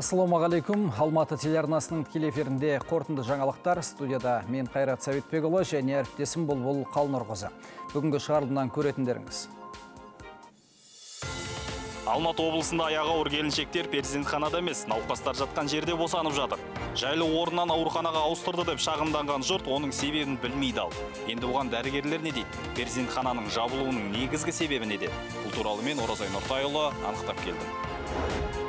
Ассалаумағалейкум. Алматы телеарнасының тікелей эфирінде қорытынды жаңалықтар. Студияда мен Қайрат Сәбитбекұлы және әріптесім Бұлбұл Қалнұрқызы. Бүгінгі шығарылымнан көретіндеріңіз. Алматы облысында аяғы ауыр келіншектер перзентханада емес, науқастар жатқан жерде босанып жатыр. Жайлы орнынан ауруханаға ауыстырды деп шағымданған жұрт оның себебін білмейді ал. Енді бұған дәрігерлер не дейді? Перзентхананың жабылуының негізгі себебі неде? Бұл туралы мен Оразай Нұртайұлы анықтап келдім.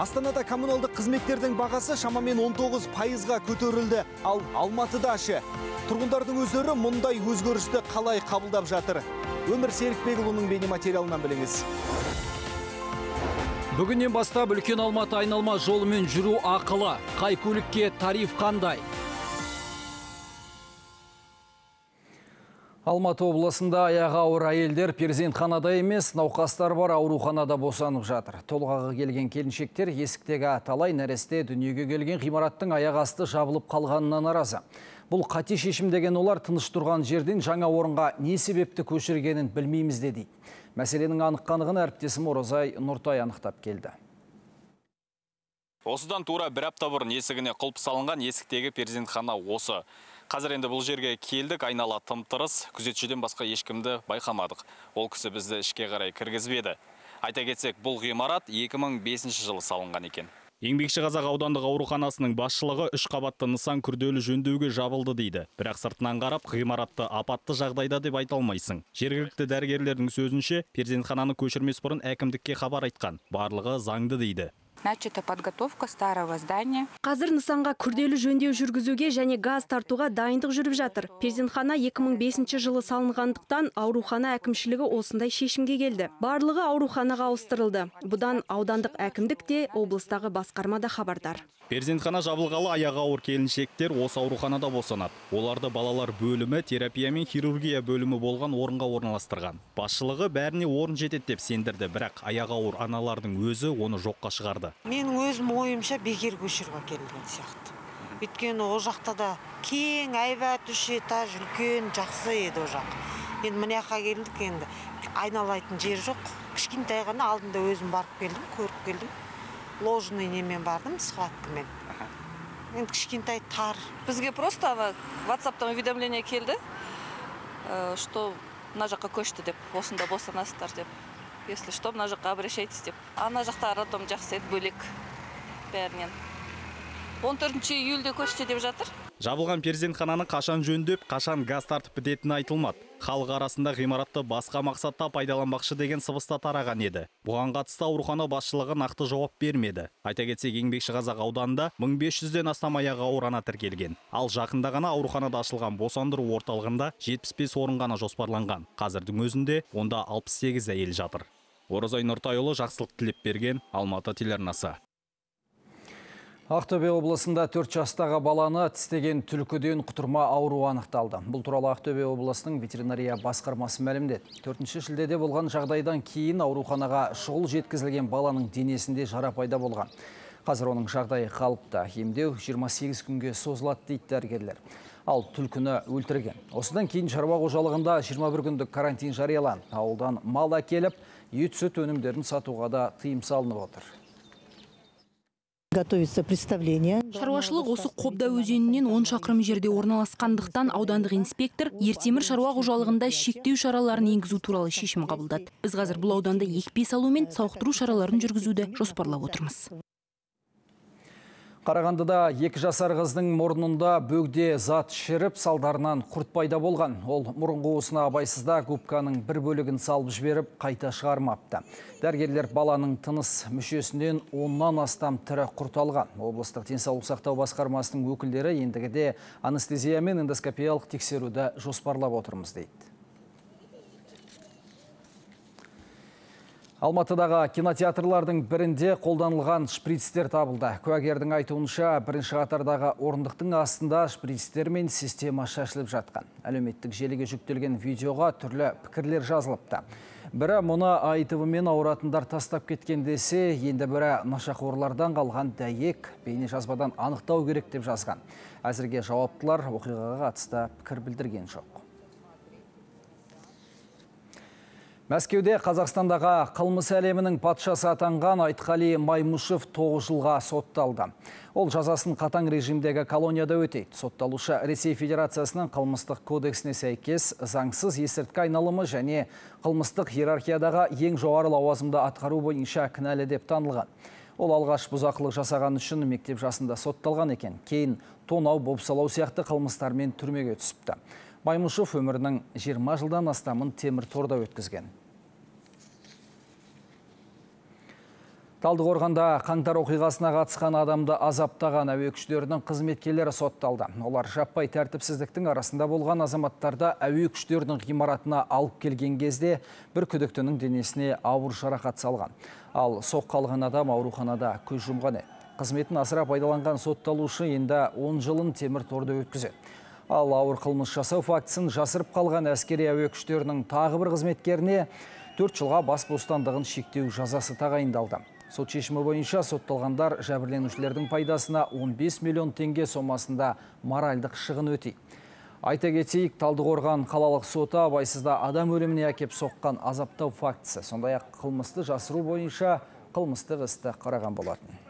Астанада коммуналдық қызметтердің бағасы шамамен 19 пайызға көтерілді. Ал Алматыда ше. Тұрғындардың өздері мұндай өзгерісті қалай қабылдап жатыр? Өмір Серікбекұлының бейне материалынан біліңіз. Бүгіннен бастап үлкен Алматы айналма жолымен жүру ақылы. Қай көлікке тариф қандай? Алматы облысында аяғы ауыр әйелдер перзентханада емес, науқастар бар ауруханада босанып жатыр. Толғағы келген келіншектер есіктегі талай нәресте дүниеге келген ғимараттың аяқ асты жабылып қалғанына наразы. Бұл қате шешім деген олар тыныш тұрған жерден жаңа орынға не себепті көшіргенін білмейміз де дейді. Мәселенің аныққанығын әріптесім Оразай Нұртай анықтап келді. Осыдан тура бір апта бұрын есігіне құлып салынған есіктегі перзентхана осы. Қазір енді бұл жерге келдік, айнала тым тырыс, күзетшіден басқа ешкімді байқамадық. Ол кісі бізді ішке қарай кіргізбеді. Айта кетсек, бұл ғимарат 2005 жылы салынған екен. Еңбекші қазақ аудандық ауруханасының басшылығы үш қабатты нысан күрделі жөндеуге жабылды дейді. Бірақ сыртынан қарап, ғимаратты апатты жағдайда деп айта алмайсың. Жергілікті дәрігерлердің сөзінше, перзентхананы көшірмес бұрын әкімдікке хабар айтқан. Барлығы заңды дейді начата подготовка старого здания. Қазір нысанға күрделі жөндеу жүргізуге және газ тартуға дайындық жүріп жатыр. Перзентхана 2005 жылы салынғандықтан аурухана әкімшілігі осындай шешімге келді. Барлығы ауруханаға ауыстырылды. Бұдан аудандық әкімдік те облыстағы басқарма да хабардар. Перзентхана жабылғалы аяғы ауыр келіншектер осы ауруханада босанады. Оларды балалар бөлімі, терапия мен хирургия бөлімі болған орынға орналастырған. Басшылығы бәріне орын жетеді деп сендірді, бірақ аяғы ауыр аналардың өзі оны жоққа шығарды. Менің өзім ойымша бекер көшіріп әкелінген сияқты. Өйткені ол жақта да кең, әйбат, үш этаж, үлкен, жақсы еді ол жақ. Енді мына жаққа келдік енді айналайтын жер жоқ. Кішкентай ғана алдында өзім барып келдім, көріп келдім ложный немен бардым схваткамен енді кішкентай тар бізге просто ана ватсаптан уведомление келді э, что мына жаққа көшті деп осында босанасыздар деп если что мына жаққа обращайтесь деп. Ана жақта роддом жақсы еді бөлек бәрінен. Он төртінші июльде көшті деп жатыр. Жабылған перзентхананы қашан жөндеп қашан газ тартып бітетіні айтылмады. Халық арасында ғимаратты басқа мақсатта пайдаланбақшы деген сыбыста тараған еді. Бұған қатысты аурухана басшылығы нақты жауап бермеді. Айта кетсек еңбекші қазақ ауданында 1500-ден астам аяғы ауыр тіркелген. Ал жақында ғана ауруханада ашылған босандыру орталығында 75 орын ғана жоспарланған. Қазірдің өзінде онда 68 әйел жатыр. Оразай нұртайұлы жақсылық тілеп берген алматы телеарнасы. Ақтөбе облысында 4 жастағы баланы тістеген түлкіден құтырма ауру анықталды. Бұл туралы Ақтөбе облысының ветеринария басқармасы мәлімдеді. 4 шілдеде болған жағдайдан кейін ауруханаға шұғыл жеткізілген баланың денесінде жара пайда болған. Қазір оның жағдайы қалыпты. Емдеу 28 күнге созылады дейді дәрігерлер. Ал түлкіні өлтірген. Осыдан кейін шаруа қожалығында 21 күндік карантин жариялан. Ауылдан мал әкеліп, ет сүт өнімдерін сатуға да тыйым салынып отыр готовится представление. Шаруашылық осы Қобда өзенінен 10 шақырым жерде орналасқандықтан аудандық инспектор ертемір шаруа қожалығында шектеу шараларын енгізу туралы шешім қабылдады. Біз қазір бұл ауданда екпе салу мен сауықтыру шараларын жүргізуді жоспарлап отырмыз. Қарағандыда екі жасар қыздың мұрнында бөгде зат шіріп, салдарынан құрт пайда болған. Ол мұрын қуысына абайсызда губканың бір бөлігін салып жіберіп, қайта шығармапты. Дәргерлер баланың тыныс мүшесінен оннан астам тірі құрт алған. Облыстық денсаулық сақтау басқармасының өкілдері ендігіде анестезия мен эндоскопиялық тексеруді жоспарлап отырмыз дейді. Алматыдағы кинотеатрлардың бірінде қолданылған шприцтер табылды. Куәгердің айтуынша бірінші қатардағы орындықтың астында шприцтер мен система шашылып жатқан. Әлеуметтік желіге жүктелген видеоға түрлі пікірлер жазылыпты. Бірі мұны айтывымен ауыратындар тастап кеткен десе, енді бірі нашақорлардан қалған дәйек бейне жазбадан анықтау керек деп жазған. Әзірге жауаптылар оқиғаға қатысты пікір білдірген жоқ. Мәскеуде Қазақстандағы қылмыс әлемінің патшасы атанған Айтқали Маймышев 9 жылға сотталды. Ол жазасын қатаң режимдегі колонияда өтейді. Сотталушы Ресей Федерациясының қылмыстық кодексіне сәйкес заңсыз есірткі айналымы және қылмыстық иерархиядағы ең жоғары лауазымды атқару бойынша кінәлі деп танылған. Ол алғаш бұзақылық жасаған үшін мектеп жасында сотталған екен. Кейін тонау, бопсалау сияқты қылмыстармен түрмеге түсіпті. Маймышев өмірінің 20 жылдан астамын темір торда өткізген. Талдықорғанда қаңтар оқиғасына қатысқан адамды азаптаған әуе күштерінің қызметкерлері сотталды. Олар жаппай тәртіпсіздіктің арасында болған азаматтарды әуе күштерінің ғимаратына алып келген кезде бір күдіктінің денесіне ауыр жарақат салған. Ал соққы алған адам ауруханада көз жұмған еді. Қызметін асыра пайдаланған сотталушы енді 10 жылын темір торды өткізеді. Ал ауыр қылмыс жасау фактісін жасырып қалған әскери әуе күштерінің тағы бір қызметкеріне 4 жылға бас бостандығын шектеу жазасы тағайындалды. Сот шешімі бойынша сотталғандар жәбірленушілердің пайдасына 15 миллион теңге сомасында моральдық шығын өтейді. Айта кетейік, Талдықорған қалалық соты абайсызда адам өліміне әкеп соққан азаптау фактісі. Сондай-ақ қылмысты жасыру бойынша қылмыстық істі қараған болатын.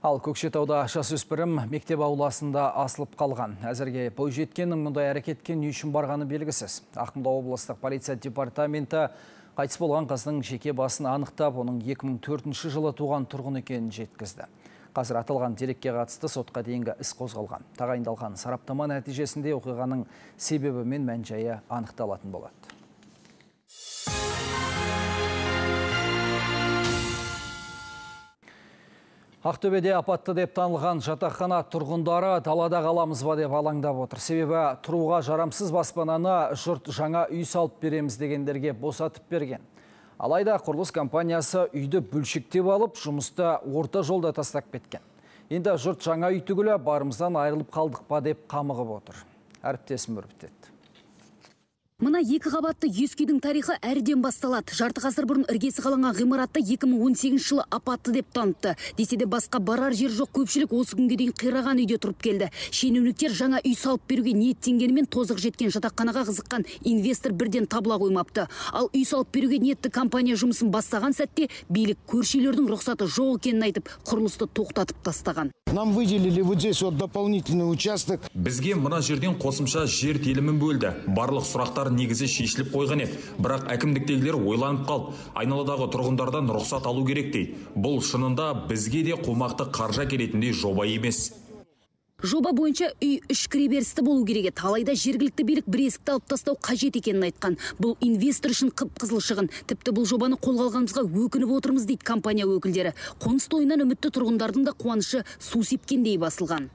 Ал Көкшетауда жасөспірім мектеп ауласында асылып қалған. Әзірге бойжеткеннің мұндай әрекетке не үшін барғаны белгісіз. Ақмола облыстық полиция департаменті қайтыс болған қыздың жеке басын анықтап, оның 2004 жылы туған тұрғын екенін жеткізді. Қазір аталған дерекке қатысты сотқа дейінгі іс қозғалған. Тағайындалған сараптама нәтижесінде оқиғаның себебі мен мән жайы анықталатын болады. Ақтөбеде апатты деп танылған жатақхана тұрғындары далада қаламыз ба деп алаңдап отыр. Себебі тұруға жарамсыз баспананы жұрт жаңа үй салып береміз дегендерге босатып берген. Алайда құрылыс компаниясы үйді бүлшіктеп алып, жұмысты орта жолда тастап кеткен. Енді жұрт жаңа үй түгілі барымыздан айырылып қалдық па деп қамығып отыр. Әріптесім өрбітеді. Мына екі қабатты ескүйдің тарихы әрден басталады. Жарты ғасыр бұрын іргесі қаланған ғимаратты 2018 жылы апатты деп танытты. Десе де басқа барар жер жоқ көпшілік осы күнге дейін қираған үйде тұрып келді. Шенеуніктер жаңа үй салып беруге ниеттенгенімен тозық жеткен жатақханаға қызыққан инвестор бірден табыла қоймапты. Ал үй салып беруге ниетті компания жұмысын бастаған сәтте билік көршілердің рұқсаты жоқ екенін айтып, құрылысты тоқтатып тастаған. Нам выделили вот здесь вот дополнительный участок. Бізге мына жерден қосымша жер телімін бөлді. Барлық сұрақтар негізі шешіліп қойған еді. Бірақ әкімдіктегілер ойланып қалды. Айналадағы тұрғындардан рұқсат алу керек дейді. Бұл шынында бізге де қомақты қаржы әкелетіндей жоба емес. Жоба бойынша үй үш кіреберісті болу керек еді. Алайда жергілікті билік бір есікті алып тастау қажет екенін айтқан. Бұл инвестор үшін қып-қызыл шығын. Тіпті бұл жобаны қолға алғанымызға өкініп отырмыз дейді компания өкілдері. Қоныс тойынан үмітті тұрғындардың да қуанышы су сепкендей басылған.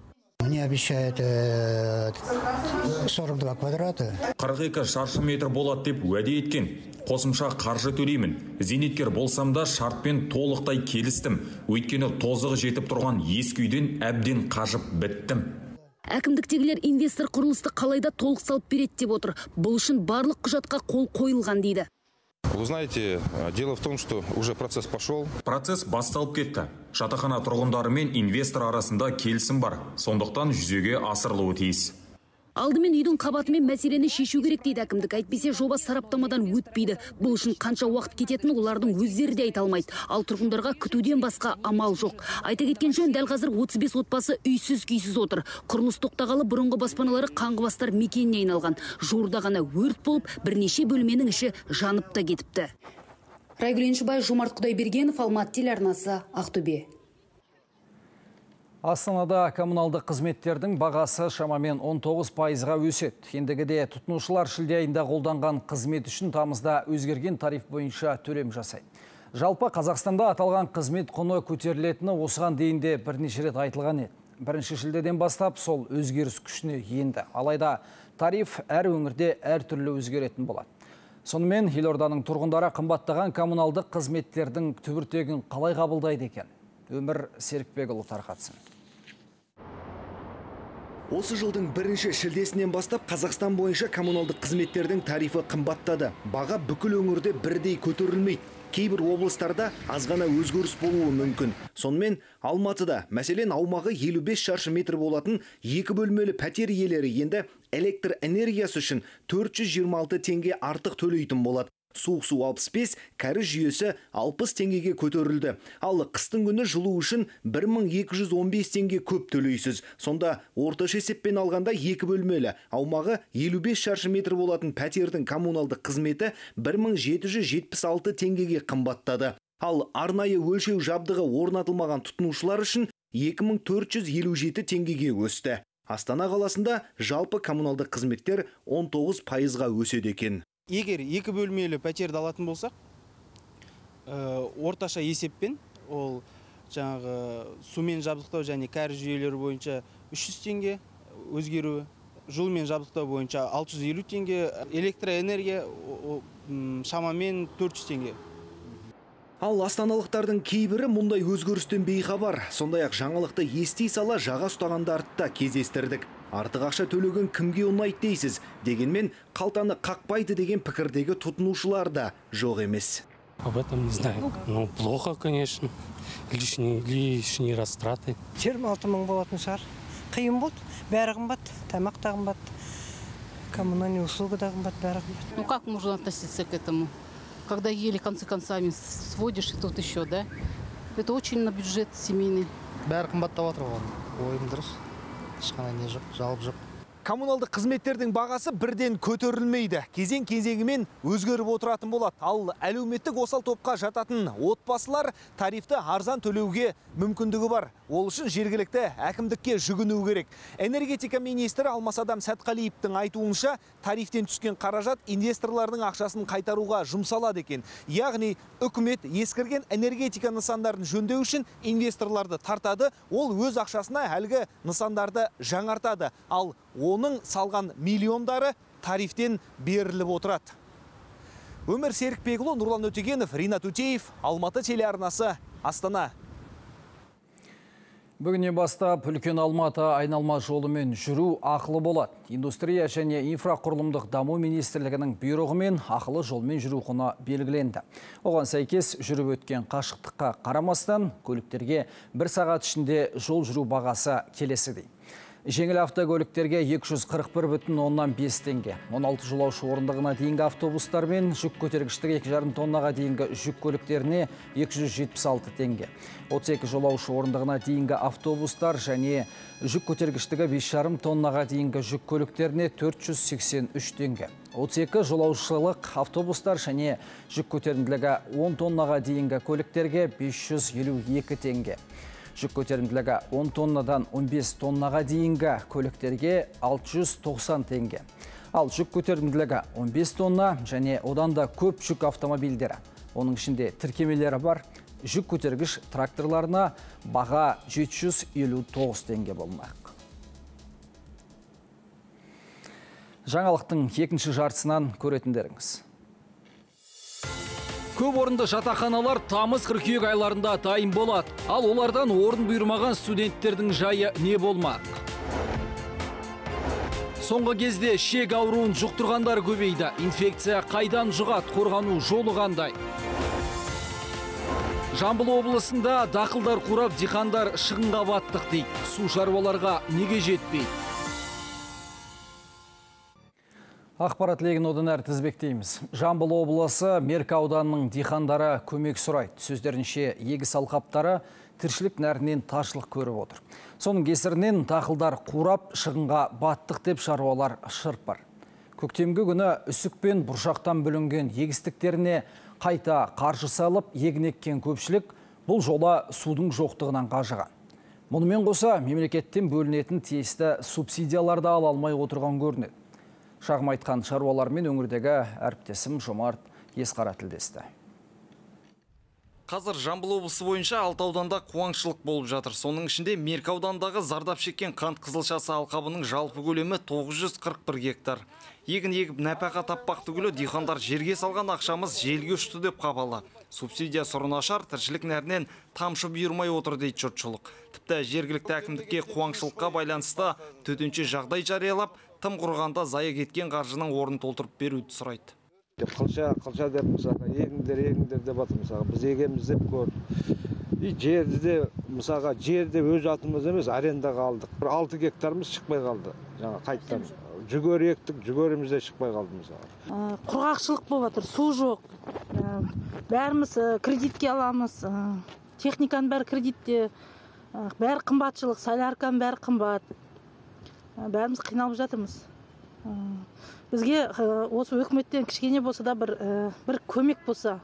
Мне обещают э, 42 квадрата. 42 шаршы метр болады деп уәде еткен. Қосымша қаржы төлеймін. Зейнеткер болсам да шартпен толықтай келістім. Өйткені тозығы жетіп тұрған ескі үйден әбден қажып біттім. Әкімдіктегілер инвестор құрылысты қалайда толық салып береді деп отыр. Бұл үшін барлық құжатқа қол қойылған дейді. Вы знаете, дело в том, что уже процесс пошел. Процесс басталып кетті. Жатақхана тұрғындары мен инвестор арасында келісім бар. Сондықтан жүзеге асырылуы тиіс. Алдымен үйдің қабатымен мәселені шешу керек дейді әкімдік. Әйтпесе жоба сараптамадан өтпейді. Бұл үшін қанша уақыт кететінін олардың өздері де айта алмайды. Ал тұрғындарға күтуден басқа амал жоқ. Айта кеткен жөн дәл қазір 35 отбасы үйсіз күйсіз отыр. Құрылыс тоқтағалы бұрынғы баспаналары қаңғыбастар мекеніне айналған. Жуырда ғана өрт болып, бірнеше бөлменің іші жанып та кетіпті. Райгүл Еншібай, Жомарт Құдайбергенов, Алматы телеарнасы, Ақтөбе. Астанада коммуналдық қызметтердің бағасы шамамен 19 пайызға өседі. Ендігіде тұтынушылар шілде айында қолданған қызмет үшін тамызда өзгерген тариф бойынша төлем жасайды. Жалпы Қазақстанда аталған қызмет құны көтерілетіні осыған дейінде бірнеше рет айтылған еді. Бірінші шілдеден бастап сол өзгеріс күшіне енді. Алайда тариф әр өңірде әр түрлі өзгеретін болады. Сонымен елорданың тұрғындары қымбаттаған коммуналдық қызметтердің түбіртегін қалай қабылдайды екен? Өмір Серікбекұлы тарқатсын. Осы жылдың бірінші шілдесінен бастап Қазақстан бойынша коммуналдық қызметтердің тарифі қымбаттады. Баға бүкіл өңірде бірдей көтерілмейді. кейбір облыстарда аз ғана өзгеріс болуы мүмкін сонымен алматыда мәселен аумағы 55 шаршы метр болатын екі бөлмелі пәтер иелері енді электр энергиясы үшін 426 теңге артық төлейтін болады суық су 65, кәріз жүйесі 60 теңгеге көтерілді. Ал қыстың күні жылу үшін 1215 теңге көп төлейсіз. Сонда орташа есеппен алғанда екі бөлмелі, аумағы 55 шаршы метр болатын пәтердің коммуналдық қызметі 1776 теңгеге қымбаттады. Ал арнайы өлшеу жабдығы орнатылмаған тұтынушылар үшін 2457 теңгеге өсті. Астана қаласында жалпы коммуналдық қызметтер 19 пайызға өседі екен. Егер екі бөлмелі пәтерді алатын болсақ ә, орташа есеппен ол жаңағы сумен жабдықтау және кәріз жүйелері бойынша 300 теңге өзгеруі жылумен жабдықтау бойынша 650 теңге электроэнергия шамамен 400 теңге Ал астаналықтардың кейбірі мұндай өзгерістен бейхабар. Сондай ақ жаңалықты ести сала жаға ұстағандарды да кездестірдік. Артық ақша төлеген кімге ұнайды дейсіз. Дегенмен қалтаны қақпайды деген пікірдегі тұтынушылар да жоқ емес. Об этом не знаю. Ну, плохо, конечно. Лишние, лишние растраты. 26 мың болатын шығар қиын болды бәрі қымбат тамақ та қымбат коммунальный услуга да қымбат бәрі қымбат Ну как можно относиться к этому? Когда еле концы концами сводишь, и тут еще, да? Это очень на бюджет семейный. бәрі қымбаттап жатыр оған ойым дұрыс ешқандай не жоқ жалып жоқ Коммуналдық қызметтердің бағасы бірден көтерілмейді. Кезең кезеңімен өзгеріп отыратын болады. Ал әлеуметтік осал топқа жататын отбасылар тарифті арзан төлеуге мүмкіндігі бар. Ол үшін жергілікті әкімдікке жүгіну керек. Энергетика министрі Алмасадам Сәтқалиевтің айтуынша тарифтен түскен қаражат инвесторлардың ақшасын қайтаруға жұмсалады екен. Яғни үкімет ескірген энергетика нысандарын жөндеу үшін инвесторларды тартады, ол өз ақшасына әлгі нысандарды жаңартады. Ал оның салған миллиондары тарифтен беріліп отырады. Өмір Серікбекұлы, Нұрлан Өтегенов, Ринат Өтеев, Алматы телеарнасы, Астана. Бүгіннен бастап үлкен Алматы айналма жолымен жүру ақылы болады. Индустрия және инфрақұрылымдық даму министрлігінің бұйрығымен ақылы жолмен жүру құны белгіленді. Оған сәйкес жүріп өткен қашықтыққа қарамастан көліктерге бір сағат ішінде жол жүру бағасы келесідей. Жеңіл автокөліктерге 241 бүтін оннан 5 теңге. 16 жолаушы орындығына дейінгі автобустар мен жүк көтергіштігі 2,5 тоннаға дейінгі жүк көліктеріне 276 теңге. 32 жолаушы орындығына дейінгі автобустар және жүк көтергіштігі 5,5 тоннаға дейінгі жүк көліктеріне 483 теңге. 32 жолаушылық автобустар және жүк көтерімділігі 10 тоннаға дейінгі көліктерге 552 теңге жүк көтерімділігі 10 тоннадан 15 тоннаға дейінгі көліктерге 690 теңге. Ал жүк көтерімділігі 15 тонна және одан да көп жүк автомобильдері. Оның ішінде тіркемелері бар жүк көтергіш тракторларына баға 759 теңге болмақ. Жаңалықтың екінші жартысынан көретіндеріңіз. Көп орынды жатақханалар тамыз қыркүйек айларында дайын болады. Ал олардан орын бұйырмаған студенттердің жайы не болмақ? Соңғы кезде шек ауруын жұқтырғандар көбейді. Инфекция қайдан жұғат, қорғану жолы қандай? Жамбыл облысында дақылдар қурап диқандар шығынға баттық дейді. Су шаруаларға неге жетпейді? Ақпарат легін одан әрі тізбектейміз. Жамбыл облысы Меркі ауданының дихандары көмек сұрайды. Сөздерінше егіс алқаптары тіршілік нәрінен таршылық көріп отыр. Соның кесірінен тақылдар қурап шығынға баттық деп шаруалар шырп бар. Көктемгі күні үсік пен бұршақтан бүлінген егістіктеріне қайта қаржы салып егін еккен көпшілік бұл жола судың жоқтығынан қажыған. Мұнымен қоса мемлекеттен бөлінетін тиісті субсидияларды ала алмай отырған көрінеді. Шағым айтқан шаруалармен өңірдегі әріптесім Жомарт Есқара тілдесті. Қазір Жамбыл облысы бойынша алты ауданда қуаңшылық болып жатыр. Соның ішінде Меркі аудандағы зардап шеккен қант қызылшасы алқабының жалпы көлемі 941 гектар. Егін егіп нәпақа таппақ түгілі диқандар жерге салған ақшамыз желге ұшты деп қапалы. Субсидия сұрын ашар, тіршілік нәрінен тамшы бұйырмай отыр дейді жұртшылық. Тіпті жергілікті әкімдікке қуаңшылыққа байланысты төтенше жағдай жариялап, тым құрғанда зая кеткен қаржының орнын толтырып беруді сұрайды. қылша қылша деп мысалға егіңдер егіңдер деп жатыр мысалға біз егеміз деп көрдік и жерді де мысалға жерді өз атымыз емес арендаға алдық. Бір алты гектарымыз шықпай қалды жаңа қайтадан. Жүгері ектік жүгеріміз де шықпай қалды мысалы құрғақшылық болып жатыр су жоқ. Бәріміз кредитке аламыз. Техниканың бәрі кредитте. Бәрі қымбатшылық солярканың бәрі қымбат. Бәріміз қиналып жатырмыз. Бізге осы өкіметтен кішкене болса да бір бір көмек болса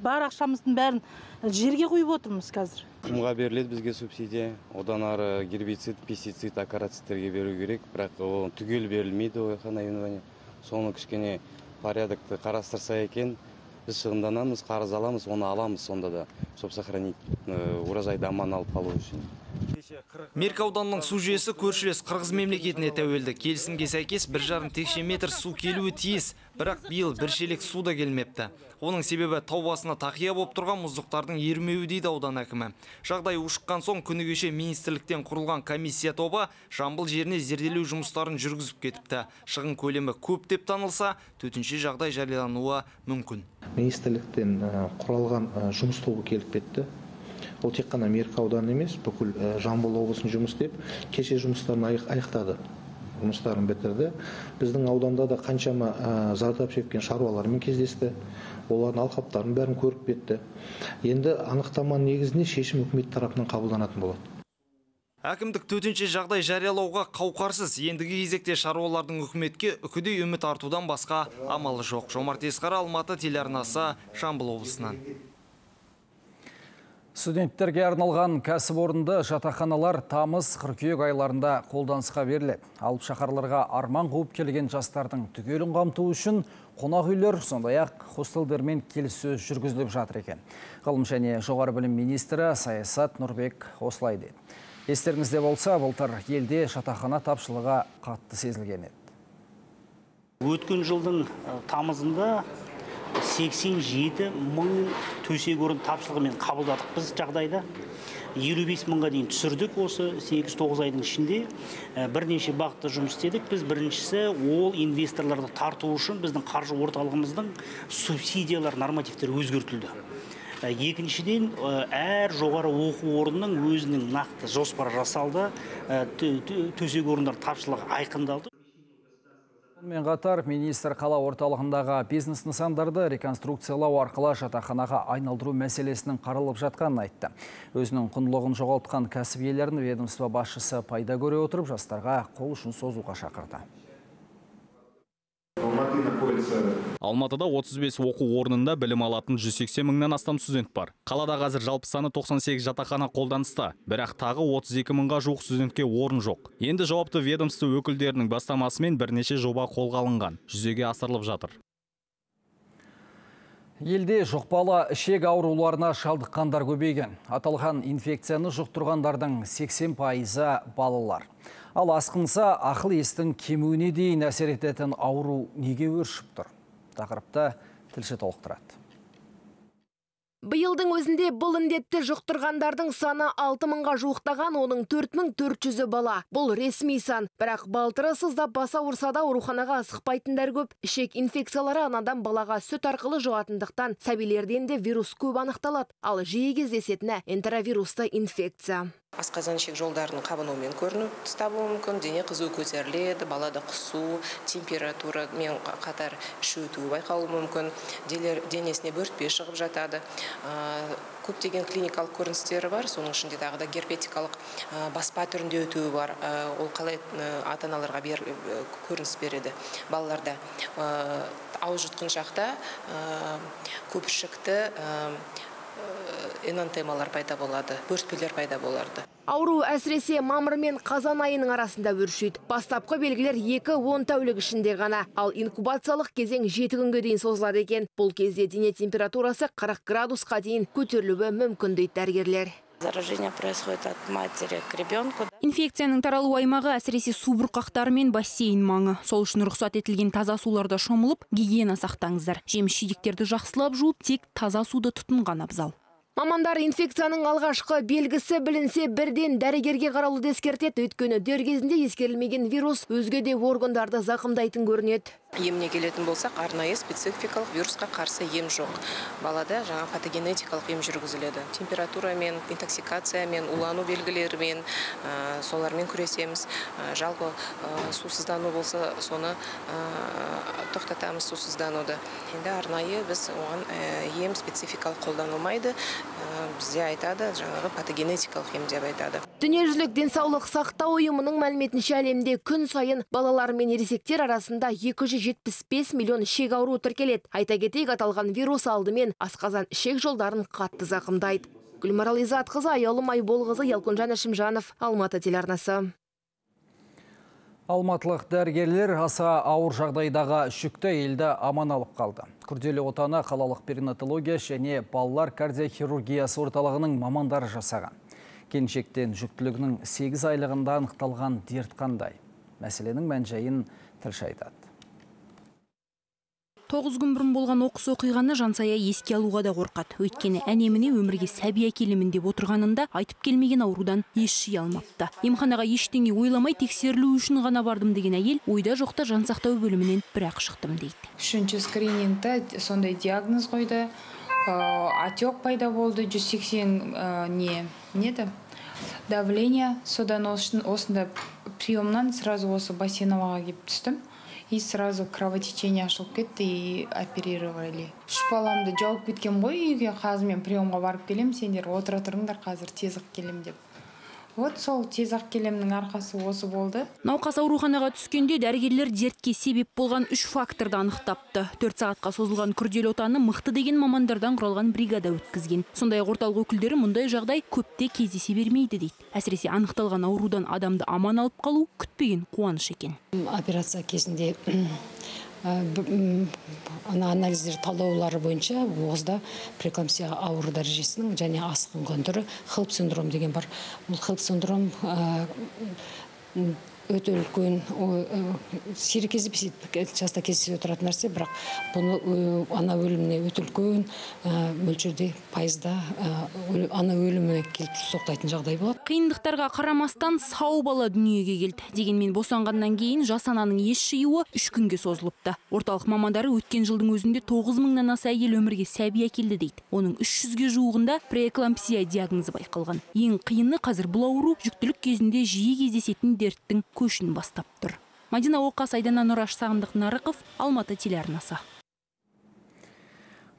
бар ақшамыздың бәрін жерге құйып отырмыз қазір. Құмға беріледі бізге субсидия? Одан ары гербицид пестицид акарацидтерге беру керек. Бірақ ол түгел берілмейді ол наименование соны кішкене порядокты қарастырса екен біз шығынданамыз қарыз аламыз оны аламыз сонда да чтобы сохранить э, урожайды аман алып қалу үшін. Меркі ауданының су жүйесі көршілес қырғыз мемлекетіне тәуелді. Келісімге сәйкес бір жарым текше метр су келуі тиіс. Бірақ биыл бір шелек су да келмепті. Оның себебі тау басына тақия болып тұрған мұздықтардың ерімеуі дейді аудан әкімі. Жағдай ушыққан соң күні кеше министрліктен құрылған комиссия тобы жамбыл жеріне зерделеу жұмыстарын жүргізіп кетіпті. Шығын көлемі көп деп танылса төтенше жағдай жариялануы мүмкін. Министрліктен құралған жұмыс тобы келіп кетті. Ол тек қана меркі ауданы емес бүкіл жамбыл облысын жұмыс істеп кеше жұмыстарын аяқ- аяқтады жұмыстарын бітірді біздің ауданда да қаншама зардап шеккен шаруалармен кездесті олардың алқаптарының бәрін көріп кетті енді анықтама негізінде шешім үкімет тарапынан қабылданатын болады Әкімдік төтенше жағдай жариялауға қауқарсыз ендігі кезекте шаруалардың үкіметке үкідей үміт артудан басқа амалы жоқ. Жомарт Есқара Алматы телеарнасы Жамбыл облысынан. Студенттерге арналған кәсіпорынды жатақханалар тамыз қыркүйек айларында қолданысқа беріледі. Алып шаһарларға арман қуып келген жастардың түгелін қамту үшін қонақ үйлер, сондай-ақ хостелдермен келіссөз жүргізіліп жатыр екен. Ғылым және жоғары білім министрі Саясат Нұрбек осылай деді. Естеріңізде болса, былтыр елде жатақхана тапшылығы қатты сезілген еді. өткен жылдың ә, тамызында 87 мың төсек орын тапшылығымен қабылдадық біз жағдайда. 55 мыңға дейін түсірдік осы 8-9 айдың ішінде. Ә, бірнеше бағытта жұмыс істедік. Біз біріншісі ол инвесторларды тарту үшін біздің қаржы орталығымыздың субсидиялар нормативтері өзгертілді. Ә, екіншіден ә, әр жоғары оқу орнының өзінің нақты жоспары жасалды. Тө- тө- төсек орындар тапшылығы айқындалды. Сонымен қатар министр қала орталығындағы бизнес нысандарды реконструкциялау арқылы жатақханаға айналдыру мәселесінің қаралып жатқанын айтты. Өзінің құндылығын жоғалтқан кәсіп иелерін ведомство басшысы пайда көре отырып жастарға қол ұшын созуға шақырды. Алматыда 35 оқу орнында білім алатын 180 мыңнан астам студент бар. Қалада қазір жалпы саны 98 жатақхана қолданыста, бірақ тағы 32 мыңға жуық студентке орын жоқ. Енді жауапты ведомство өкілдерінің бастамасымен бірнеше жоба қолға алынған, жүзеге асырылып жатыр. Елде жұқпалы ішек ауруларына шалдыққандар көбейген. Аталған инфекцияны жұқтырғандардың 80 пайызы балалар. Ал асқынса ақыл естің кемуіне дейін әсер ететін ауру неге өршіп тұр? Тақырыпты тілші толықтырады. Биылдың өзінде бұл індетті жұқтырғандардың саны 6 мыңға жуықтаған, оның 4400-і бала. Бұл ресми сан, бірақ балтыры сыздап баса ұрса да ауруханаға асықпайтындар көп. Ішек инфекциялары анадан балаға сүт арқылы жұғатындықтан сәбилерден де вирус көп анықталады. Ал жиі кездесетіні энтеровирусты инфекция. Асқазан ішек жолдарының қабынуымен көрініп табуы мүмкін дене қызуы көтеріледі балада құсу температурамен қатар іш өтуі байқалуы мүмкін Делер- денесіне бөртпе шығып жатады. А, көптеген клиникалық көріністері бар соның ішінде тағы да герпетикалық баспа түрінде өтуі бар. Ол қалай а, ата аналарға э, көрініс береді. Балаларда ауыз жұтқыншақта көпіршікті э, энантемалар пайда болады бөртпелер пайда болады Ауру әсіресе мамыр мен қазан айының арасында өршиді. Бастапқы белгілер 2-10 тәулік ішінде ғана, ал инкубациялық кезең 7 күнге дейін созылады екен. Бұл кезде дене температурасы 40 градусқа дейін көтерілуі мүмкін дейді дәрігерлер. заражение происходит от матери к ребенку Инфекцияның таралу аймағы әсіресе су бұрқақтары мен бассейн маңы. Сол үшін рұқсат етілген таза суларда шомылып, гигиена сақтаңыздар. Жеміс жидектерді жақсылап жуып, тек таза суды тұтынған абзал. Мамандар инфекцияның алғашқы белгісі білінсе бірден дәрігерге қаралуды ескертеді. Өйткені дер кезінде ескерілмеген вирус өзге де органдарды зақымдайтын көрінеді. еміне келетін болсақ арнайы спецификалық вирусқа қарсы ем жоқ. Балада жаңа патогенетикалық ем жүргізіледі. Температурамен интоксикациямен улану белгілерімен ә, солармен күресеміз. Жалпы сусыздану болса соны тоқтатамыз сусыздануды. Енді арнайы біз оған ем спецификалық қолданылмайды. Бізде айтады жаңағы патогенетикалық ем деп айтады Дүниежүзілік денсаулық сақтау ұйымының мәліметінше әлемде күн сайын балалар мен ересектер арасында 275 миллион ішек ауру тіркеледі. Айта кетейік аталған вирус алдымен асқазан ішек жолдарын қатты зақымдайды. Гүлмарал Изатқызы, Аялым Айболғызы, Ялқынжан Әшімжанов, Алматы телеарнасы. Алматылық дәрігерлер аса ауыр жағдайдағы жүкті әйелді аман алып қалды. Күрделі отаны қалалық перинатология және балалар кардиохирургиясы орталығының мамандары жасаған. Келіншектен жүктілігінің 8 айлығында анықталған дерт қандай. Мәселенің мән-жайын тілші айтады. Тоғыз күн бұрын болған оқыс оқиғаны жансая еске алуға да қорқады. Өйткені әне-міне өмірге сәби әкелемін деп отырғанында айтып келмеген аурудан ес жия алмапты. Емханаға ештеңе ойламай тексерілу үшін ғана бардым деген әйел ойда жоқта жансақтау бөлімінен бір ақ шықтым дейді. Үшінші скринингте сондай диагноз қойды. Отек пайда болды 180 ә, не не еді давление содан ос- осында приемнан сразу осы бассейноваға келіп түстім. И сразу кровотечение ашылып кетті и оперировали. Үш баламды жауып кеткен ғой үйге қазір мен приемға барып келемін сендер отыра тұрыңдар қазір тез ақ келемін деп. Вот сол тез ақ келемнің арқасы осы болды. Науқас ауруханаға түскенде дәрігерлер дертке себеп болған үш факторды анықтапты. Төрт сағатқа созылған күрделі отаны мықты деген мамандардан құралған бригада өткізген. Сондай ақ орталық өкілдері мұндай жағдай көпте кездесе бермейді дейді. Әсіресе анықталған аурудан адамды аман алып қалу күтпеген қуаныш екен. Операция кезінде ана анализдер талдаулары бойынша оғызда преэклампсия ауру дәрежесінің және асқынған түрі хелп синдром деген бар. Бұл хелп синдром өте үлкен ә, сирек кездеспейді часто кездесіп отыратын нәрсе бірақ бұны ö, ана өліміне өте үлкен мөлшерде пайызда ана өліміне келіп соқтайтын жағдай болады. Қиындықтарға қарамастан сау бала дүниеге келді. Дегенмен босанғаннан кейін жас ананың ес жиюы үш күнге созылыпты. Орталық мамандары өткен жылдың өзінде тоғыз мыңнан аса әйел өмірге сәби әкелді дейді. Оның үш жүзге жуығында преэклампсия диагнозы байқалған. Ең қиыны қазір бұл ауру жүктілік кезінде жиі кездесетін дерттің көшін бастап тұр мадина оқас айдана нұраш сағындық нарықов алматы телеарнасы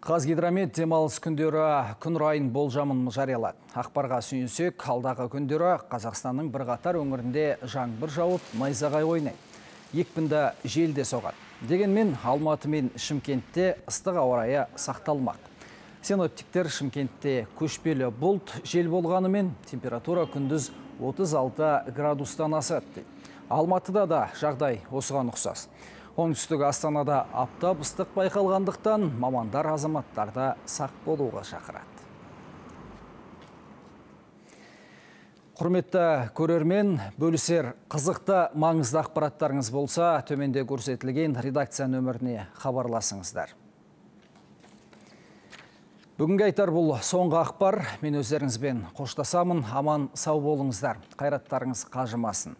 Қазгидромет демалыс күндері күн райын болжамын жариялады. Ақпарға сүйінсек, алдағы күндері Қазақстанның бірқатар өңірінде жаңбыр жауып, найзағай ойнайды. Екпінді жел де соғады. Дегенмен Алматы мен Шымкентте ыстық ауа райы сақталмақ. Синоптиктер Шымкентте көшпелі бұлт жел болғанымен температура күндіз 36 градустан асады дейді. Алматыда да жағдай осыған ұқсас. Оңтүстік Астанада аптап ыстық байқалғандықтан мамандар азаматтарды сақ болуға шақырады. Құрметті көрермен, бөлісер қызықты маңызды ақпараттарыңыз болса, төменде көрсетілген редакция нөміріне хабарласыңыздар. Бүгінгі айтар бұл соңғы ақпар. Мен өздеріңізбен қоштасамын. Аман сау болыңыздар. Қайраттарыңыз қажымасын.